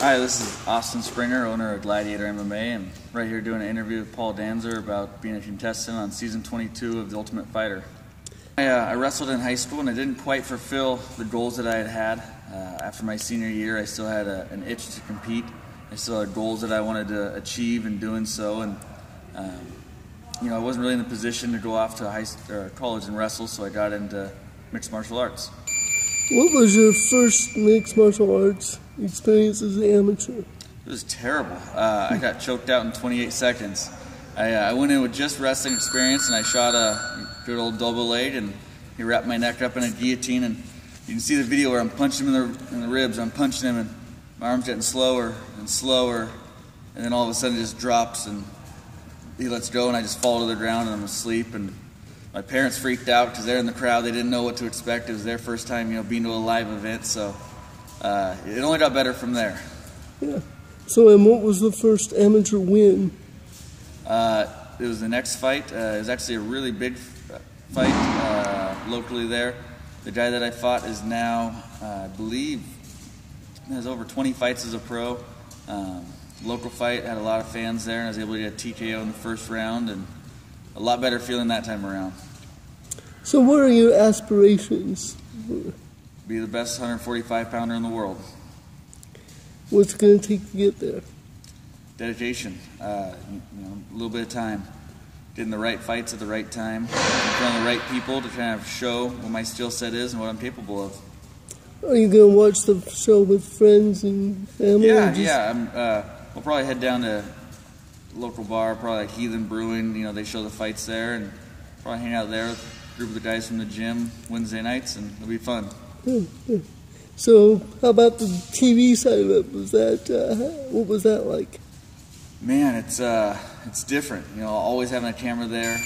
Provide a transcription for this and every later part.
Hi, this is Austin Springer, owner of Gladiator MMA, and right here doing an interview with Paul Danzer about being a contestant on season 22 of The Ultimate Fighter. I, uh, I wrestled in high school and I didn't quite fulfill the goals that I had had. Uh, after my senior year, I still had a, an itch to compete. I still had goals that I wanted to achieve in doing so, and um, you know I wasn't really in the position to go off to high college and wrestle, so I got into mixed martial arts. What was your first mixed martial arts experience as an amateur? It was terrible. Uh, I got choked out in 28 seconds. I, uh, I, went in with just wrestling experience and I shot a good old double leg and he wrapped my neck up in a guillotine and you can see the video where I'm punching him in the, in the ribs. I'm punching him and my arm's getting slower and slower and then all of a sudden it just drops and he lets go and I just fall to the ground and I'm asleep and my parents freaked out because they're in the crowd. They didn't know what to expect. It was their first time, you know, being to a live event. So uh, it only got better from there. Yeah. So, and what was the first amateur win? Uh, it was the next fight. Uh, it was actually a really big fight uh, locally there. The guy that I fought is now, uh, I believe, has over 20 fights as a pro. Um, local fight had a lot of fans there, and I was able to get a TKO in the first round and a lot better feeling that time around. So, what are your aspirations? Be the best 145 pounder in the world. What's it going to take to get there? Dedication, uh, you know, a little bit of time, getting the right fights at the right time, in front of the right people to kind of show what my skill set is and what I'm capable of. Are you going to watch the show with friends and family? Yeah, yeah. I'm, uh, we'll probably head down to local bar, probably like Heathen Brewing. You know, they show the fights there, and probably hang out there with a group of the guys from the gym Wednesday nights, and it'll be fun. So, how about the TV side of it? Was that uh, what was that like? Man, it's uh, it's different. You know, always having a camera there,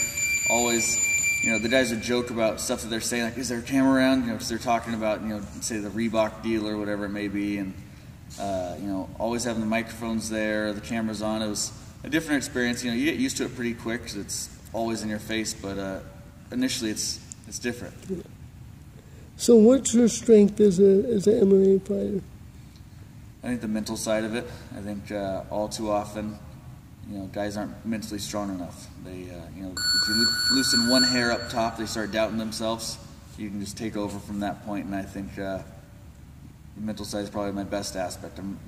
always. You know, the guys would joke about stuff that they're saying, like, "Is there a camera around?" You know, because they're talking about, you know, say the Reebok deal or whatever it may be, and uh, you know, always having the microphones there, the cameras on. It was a different experience. You know, you get used to it pretty quick because it's always in your face, but uh, initially it's it's different. So, what's your strength as a as an MMA fighter? I think the mental side of it. I think uh, all too often, you know, guys aren't mentally strong enough. They, uh, you know, if you loosen one hair up top, they start doubting themselves. You can just take over from that point, and I think uh, the mental side is probably my best aspect. I'm